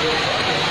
Thank you.